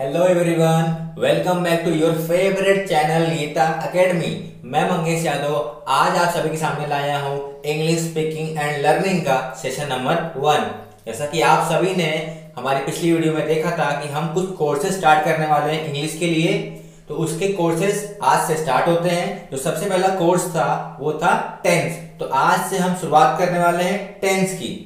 Hello everyone welcome back to your favourite channel Geeta academy मैं मंगेश यादव, आज आप सभी के सामने लाया हूँ इंग्लिश स्पीकिंग एंड लर्निंग का सेशन नंबर वन जैसा कि आप सभी ने हमारी पिछली वीडियो में देखा था कि हम कुछ कोर्सेज स्टार्ट करने वाले हैं इंग्लिश के लिए। तो उसके कोर्सेज आज से स्टार्ट होते हैं। जो सबसे पहला कोर्स था, वो था टेंस तो आज से हम शुरुआत करने वाले हैं टेंस की।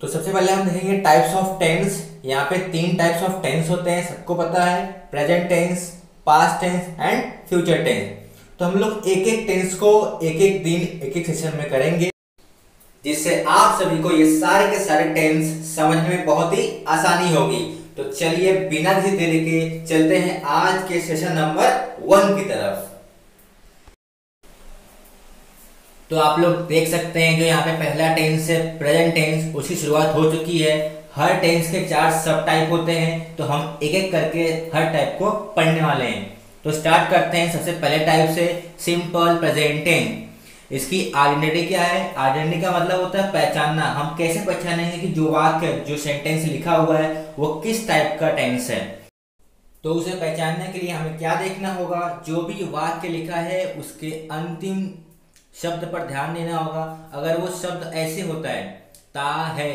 तो सबसे पहले हम देखेंगे टाइप्स ऑफ़ टेंस यहाँ पे तीन टाइप्स ऑफ़ टेंस होते हैं, सबको पता है present tense past tense and future tense तो हम लोग एक एक टेंस को एक एक दिन एक एक सेशन में करेंगे, जिससे आप सभी को ये सारे के सारे टेंस समझ में बहुत ही आसानी होगी। तो चलिए बिना किसी देरी के चलते हैं आज के सेशन नंबर वन की तरफ़। तो आप लोग देख सकते हैं जो यहाँ पे पहला टेंस है प्रेजेंट टेंस उसकी शुरुआत हो चुकी है। हर टेंस के चार सब टाइप होते हैं तो हम एक एक करके हर टाइप को पढ़ने वाले हैं। तो स्टार्ट करते हैं सबसे पहले टाइप से सिंपल प्रेजेंट टेंस इसकी आइडेंटिटी क्या है? आइडेंटिटी का मतलब होता है पहचानना। हम कैसे पहचानेंगे कि जो वाक्य, जो सेंटेंस लिखा हुआ है, वो किस टाइप का टेंस है? तो उसे पहचानने के लिए हमें क्या देखना होगा? जो भी वाक्य लिखा है, उसके अंतिम शब्द पर ध्यान देना होगा। अगर वो शब्द ऐसे होता है, ता है,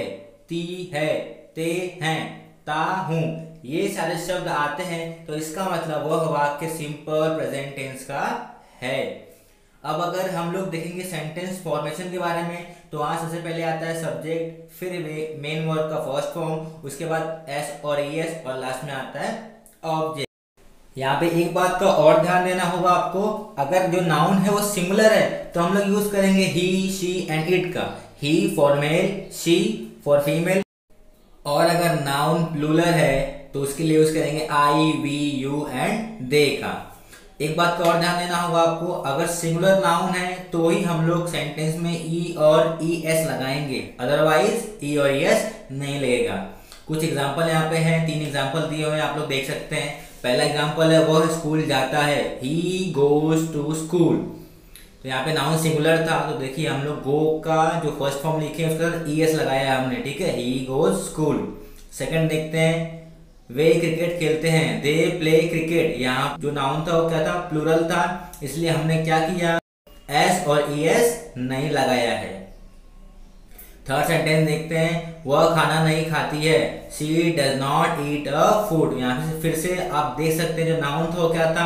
ती है ते हैं। ता हूँ। ये सारे शब्द आते हैं तो इसका मतलब वह वाक्य सिंपल प्रेजेंट टेंस का है। अब अगर हम लोग देखेंगे सेंटेंस फॉर्मेशन के बारे में तो वहाँ सबसे पहले आता है सब्जेक्ट फिर मेन वर्ड का फ़र्स्ट फॉर्म उसके बाद एस और ई एस और लास्ट में आता है ऑब्जेक्ट यहाँ पे एक बात का और ध्यान देना होगा आपको। अगर जो नाउन है वो सिमिलर है तो हम लोग यूज़ करेंगे ही शी एंड इट का। He for male she for female और अगर नाउन प्लूलर है तो उसके लिए यूज़ करेंगे I we you and they का। एक बात का और ध्यान देना होगा आपको, अगर सिंगुलर नाउन है तो ही हम लोग सेंटेंस में ई e और ई e एस लगाएँगे। अदरवाइज़ ई e और ई एस नहीं लगेगा। कुछ एग्ज़ाम्पल यहाँ पे हैं, तीन एग्ज़ाम्पल दिए हुए हैं, आप लोग देख सकते हैं। पहला एग्ज़ाम्पल है, वह स्कूल जाता है। ही गोज टू स्कूल तो यहाँ पे नाउन सिंगुलर था तो देखिए हम लोग गो का जो फ़र्स्ट फॉर्म लिखे उसका ई एस लगाया हमने, ठीक है? ही गोज स्कूल सेकंड देखते हैं, वे क्रिकेट खेलते हैं दे प्ले क्रिकेट यहाँ जो नाउन था वो क्या था? प्लूरल था, इसलिए हमने क्या किया? एस और ई एस नहीं लगाया है। थर्ड सेंटेंस देखते हैं, वह खाना नहीं खाती है she does not eat a food यहाँ से फिर से आप देख सकते हैं, जो नाउन था वो क्या था?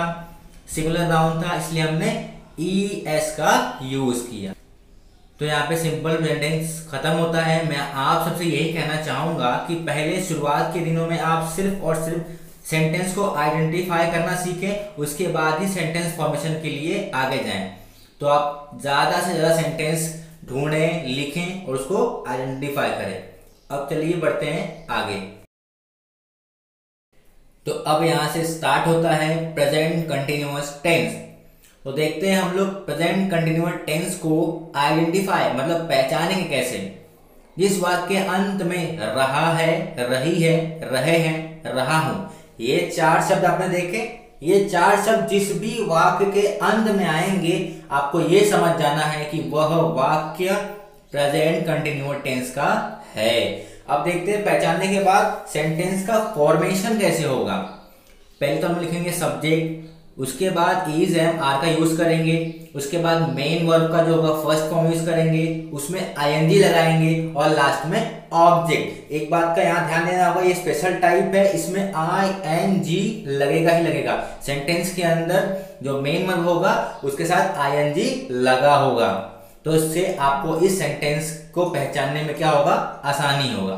सिंगुलर नाउन था, इसलिए हमने ई e एस का यूज़ किया। तो यहाँ पे सिंपल सेंटेंस खत्म होता है। मैं आप सबसे यही कहना चाहूँगा कि पहले शुरुआत के दिनों में आप सिर्फ़ और सिर्फ़ सेंटेंस को आइडेंटिफाई करना सीखें, उसके बाद ही सेंटेंस फॉर्मेशन के लिए आगे जाएँ। तो आप ज़्यादा से ज़्यादा सेंटेंस ढूंढें, लिखें और उसको आइडेंटिफाई करें। अब चलिए बढ़ते हैं आगे। तो अब यहाँ से स्टार्ट होता है प्रेजेंट कंटिन्यूस टेंस तो देखते हैं हम लोग प्रेजेंट कंटिन्यूस टेंस को आइडेंटिफाई मतलब पहचानेंगे कैसे। जिस वाक्य के अंत में रहा है, रही है, रहे हैं, रहा हूँ। ये चार शब्द आपने देखे। ये चार शब्द जिस भी वाक्य के अंत में आएँगे, आपको ये समझ जाना है कि वह वाक्य प्रेजेंट कंटिन्यूस टेंस का है। अब देखते हैं पहचानने के बाद सेंटेंस का फॉर्मेशन कैसे होगा। पहले तो हम लिखेंगे सब्जेक्ट उसके बाद इज़ एम आर का यूज़ करेंगे, उसके बाद मेन वर्ब का जो होगा फ़र्स्ट फॉर्म यूज़ करेंगे, उसमें आईएनजी लगाएँगे और लास्ट में ऑब्जेक्ट एक बात का यहाँ ध्यान देना होगा, ये स्पेशल टाइप है, इसमें आई एन जी लगेगा ही लगेगा. सेंटेंस के अंदर जो मेन वर्ब होगा, उसके साथ आई एन जी लगा होगा. तो इससे आपको इस सेंटेंस को पहचानने में क्या होगा? आसानी होगा.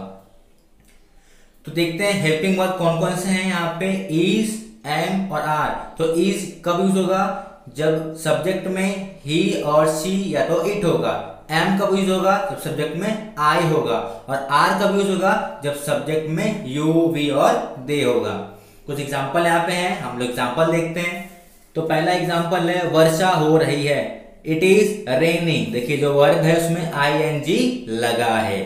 तो देखते हैं हेल्पिंग वर्ब कौन कौन से हैं यहाँ पे? इज़ एम और आर। तो इज़ कब यूज़ होगा? जब सब्जेक्ट में ही और सी या तो इट होगा। एम कब यूज़ होगा? जब सब्जेक्ट में आई होगा। और आर कब यूज़ होगा? जब सब्जेक्ट में यू, वी और दे होगा। कुछ एग्ज़ाम्पल यहाँ पे हैं, हम लोग एग्ज़ाम्पल देखते हैं। तो पहला एग्ज़ाम्पल है, वर्षा हो रही है। इट इज़ रेनिंग देखिए, जो वर्ग है उसमें आई एन जी लगा है।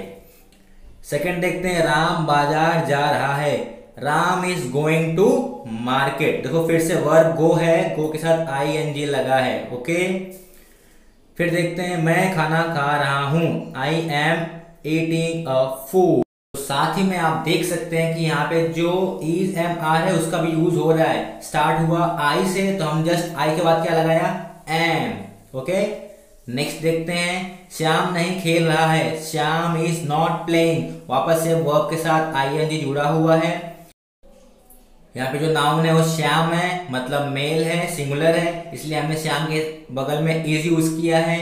सेकंड देखते हैं, राम बाज़ार जा रहा है। Ram is going to market. देखो, फिर से वर्ब गो है गो के साथ आई एन जी लगा है ओके फिर देखते हैं, मैं खाना खा रहा हूँ। I am eating a food साथ ही में आप देख सकते हैं कि यहाँ पे जो इज़ एम आर है, उसका भी यूज़ हो रहा है। स्टार्ट हुआ आई से तो हम जस्ट आई के बाद क्या लगाया? एम ओके नेक्स्ट देखते हैं, श्याम नहीं खेल रहा है। श्याम इज़ नॉट प्लेइंग वापस से वर्ब के साथ आई एन जी जुड़ा हुआ है। यहाँ पे जो नाउन है, वो श्याम है मतलब मेल है सिंगुलर है, इसलिए हमने श्याम के बगल में इज़ यूज़ किया है।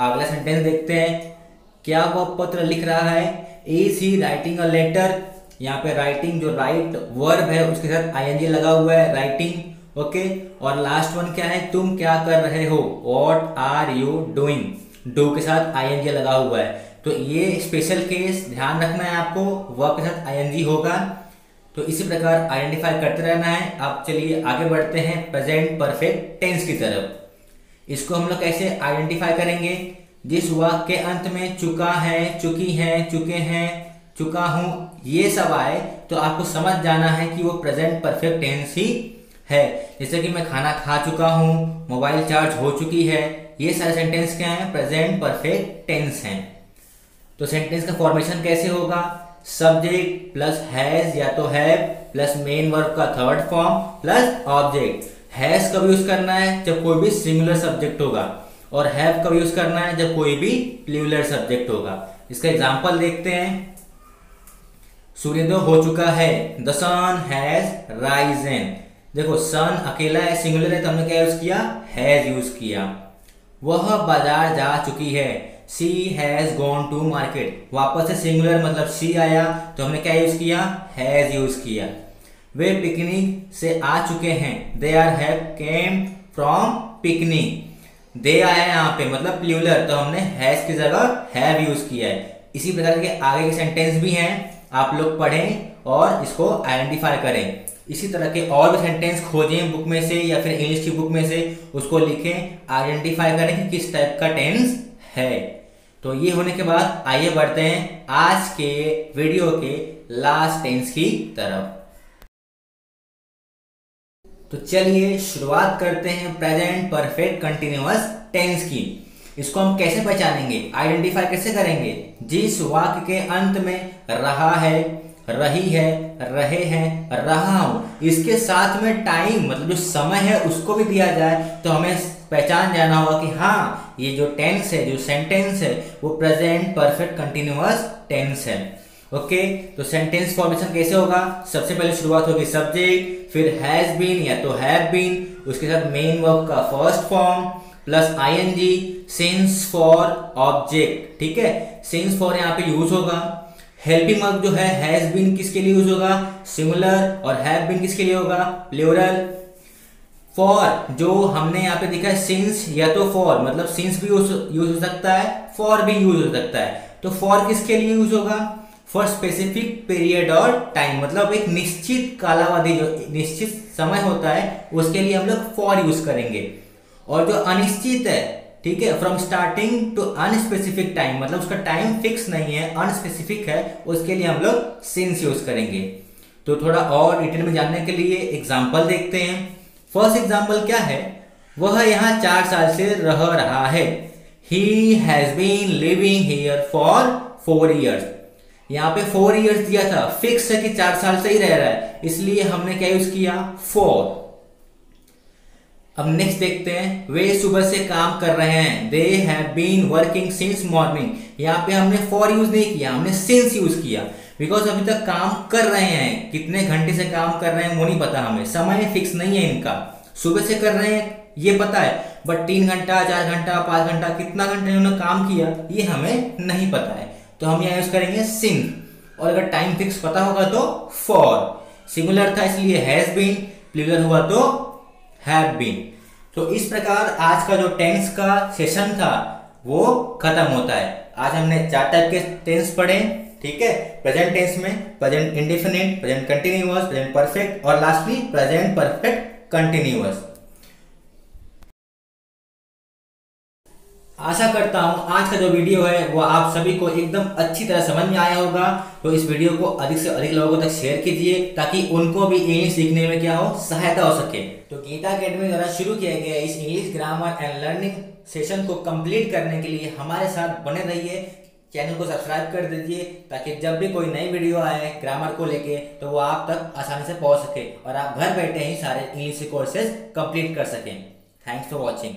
अगला सेंटेंस देखते हैं। क्या वो पत्र लिख रहा है? Is he writing a letter यहाँ पे राइटिंग जो राइट वर्ब है, उसके साथ आईएनजी लगा हुआ है राइटिंग ओके और लास्ट वन क्या है? तुम क्या कर रहे हो? What are you doing do के साथ आई लगा हुआ है। तो ये स्पेशल केस ध्यान रखना है आपको वर्ब के साथ आई होगा। तो इसी प्रकार आइडेंटिफाई करते रहना है। आप चलिए आगे बढ़ते हैं प्रेजेंट परफेक्ट टेंस की तरफ़। इसको हम लोग कैसे आइडेंटिफाई करेंगे? जिस वाक्य के अंत में चुका है, चुकी है, चुके हैं, चुका हूँ, ये सब आए तो आपको समझ जाना है कि वो प्रेजेंट परफेक्ट टेंस ही है। जैसे कि मैं खाना खा चुका हूँ मोबाइल चार्ज हो चुकी है, ये सारे सेंटेंस क्या हैं? प्रेजेंट परफेक्ट टेंस हैं। तो सेंटेंस का फॉर्मेशन कैसे होगा? सब्जेक्ट प्लस हैज़ या तो है प्लस मेन वर्ब का third form plus object has कब यूज़ करना है? जब कोई भी सिंगुलर सब्जेक्ट होगा। और हैव कब यूज़ करना है? जब कोई भी प्लूरल सब्जेक्ट होगा। इसका एग्जांपल देखते हैं। सूर्योदय हो चुका है। द सन हैज़ राइजन देखो सन अकेला है सिंगुलर है तो हमने क्या यूज़ किया? हैज़ यूज़ किया। वह बाज़ार जा चुकी है। She has gone to market वापस से सिंगुलर मतलब सी आया तो हमने क्या यूज़ किया? हैज़ यूज़ किया। वे पिकनिक से आ चुके हैं। They are have came from picnic they आया यहाँ पे मतलब प्लूलर तो हमने हैज़ की जगह हैव यूज़ किया है। इसी प्रकार के आगे के सेंटेंस भी हैं, आप लोग पढ़ें और इसको आइडेंटिफाई करें। इसी तरह के और भी सेंटेंस खोजें बुक में से या फिर इंग्लिश की बुक में से, उसको लिखें आइडेंटिफाई करें कि किस टाइप का टेंस है। तो ये होने के बाद आइए बढ़ते हैं आज के वीडियो के लास्ट टेंस की तरफ़। तो चलिए शुरुआत करते हैं प्रेजेंट परफेक्ट कंटिन्यूअस टेंस की। इसको हम कैसे पहचानेंगे? आइडेंटिफाई कैसे करेंगे? जिस वाक्य के अंत में रहा है, रही है, रहे हैं, रहा हूँ, इसके साथ में टाइम मतलब जो समय है, उसको भी दिया जाए तो हमें पहचान जाना होगा कि हाँ ये जो टेंस है जो सेंटेंस है वो प्रेजेंट परफेक्ट कंटिन्यूअस टेंस है। ओके okay, तो सेंटेंस फॉर्मेशन कैसे होगा? सबसे पहले शुरुआत होगी सब्जेक्ट फिर हैज़ बीन या तो हैव बीन उसके साथ मेन वर्ब का first form plus ING since for object ठीक है? सिंस फॉर यहाँ पे यूज़ होगा। हेल्पिंग वर्ब जो है हैज़ बीन किसके लिए यूज़ होगा? सिमिलर और हैव बीन किसके लिए होगा? प्लूरल फॉर जो हमने यहाँ पे देखा है सिंस या तो फॉर मतलब सिंस भी यूज़ हो सकता है फॉर भी यूज़ हो सकता है। तो फॉर किसके लिए यूज़ होगा? फॉर स्पेसिफिक पीरियड और टाइम मतलब एक निश्चित कालावधि जो, निश्चित समय होता है, उसके लिए हम लोग फॉर यूज़ करेंगे। और जो अनिश्चित है, ठीक है from starting to unspecific time मतलब उसका टाइम फिक्स नहीं है अनस्पेसिफिक है, उसके लिए हम लोग सिंस यूज़ करेंगे। तो थोड़ा और डिटेल में जानने के लिए एग्ज़ाम्पल देखते हैं। फ़र्स्ट एग्ज़ाम्पल क्या है? वह यहाँ चार साल से रह रहा है। He has been living here for four years यहाँ पे फोर ईयर्स दिया था। फिक्स है कि चार साल से ही रह रहा है। इसलिए हमने क्या यूज़ किया? फोर अब नेक्स्ट देखते हैं। वे सुबह से काम कर रहे हैं। They have been working since morning यहाँ पे हमने फॉर यूज़ नहीं किया। हमने सिंस यूज़ किया। बिकॉज़ अभी तक काम कर रहे हैं। कितने घंटे से काम कर रहे हैं, वो नहीं पता हमें। समय फिक्स नहीं है इनका। सुबह से कर रहे हैं, ये पता है। बट तीन घंटा, चार घंटा, पाँच घंटा, कितना घंटे इन्होंने काम किया, ये हमें नहीं पता है। तो हम यहाँ यूज़ करेंगे सिंग और अगर टाइम फिक्स पता होगा तो फॉर सिंगुलर था इसलिए हैज़ बीन प्लूरल हुआ तो हैव बीन तो इस प्रकार आज का जो टेंस का सेशन था, वो खत्म होता है। आज हमने चार टाइप के टेंस पढ़े। ठीक है? प्रेजेंट टेंस में present indefinite present continuous present perfect और लास्टली प्रेजेंट परफेक्ट कंटिन्यूअस आशा करता हूँ आज का जो वीडियो है, वो आप सभी को एकदम अच्छी तरह समझ में आया होगा। तो इस वीडियो को अधिक से अधिक लोगों तक शेयर कीजिए, ताकि उनको भी इंग्लिश सीखने में क्या हो, सहायता हो सके। तो गीता अकेडमी द्वारा शुरू किया गया इस English grammar and learning session को कंप्लीट करने के लिए हमारे साथ बने रहिए। चैनल को सब्सक्राइब कर दीजिए, ताकि जब भी कोई नई वीडियो आए ग्रामर को लेके तो वो आप तक आसानी से पहुँच सके और आप घर बैठे ही सारे इंग्लिश कोर्सेज कंप्लीट कर सकें। Thanks for watching